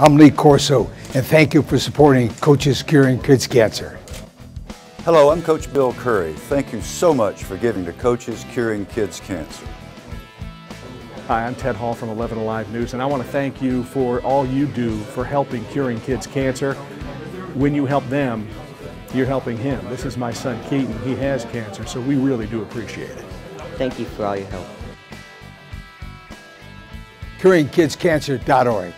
I'm Lee Corso, and thank you for supporting Coaches Curing Kids Cancer. Hello, I'm Coach Bill Curry. Thank you so much for giving to Coaches Curing Kids Cancer. Hi, I'm Ted Hall from 11 Alive News, and I want to thank you for all you do for helping curing kids cancer. When you help them, you're helping him. This is my son Keaton. He has cancer, so we really do appreciate it. Thank you for all your help. CuringKidsCancer.org.